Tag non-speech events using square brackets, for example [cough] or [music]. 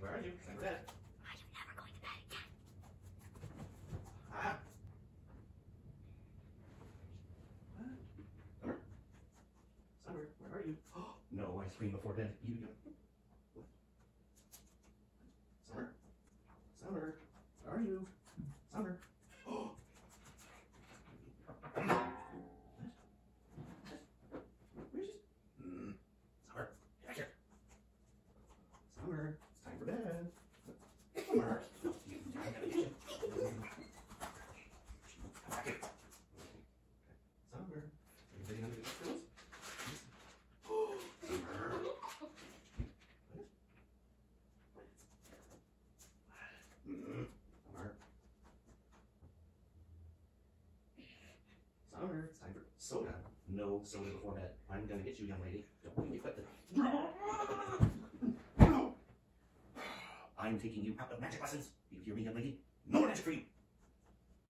where are you? Time for bed. I am never going to bed again. Ah. What? Summer. Summer, where are you? Oh, [gasps] no ice cream before bed. You go. What? Summer? Summer, where are you? Summer. Oh. Where's she? Mm. Summer, get back here. Summer, it's time for bed. Summer. You- I gotta get you. Come back here. Summer, anything under the pillows? Summer. Mm. Summer. Summer, it's time for soda. No soda before bed. I'm gonna get you, young lady. Don't leave me put the. I'm taking you out of magic lessons. You hear me, young lady? No magic for you.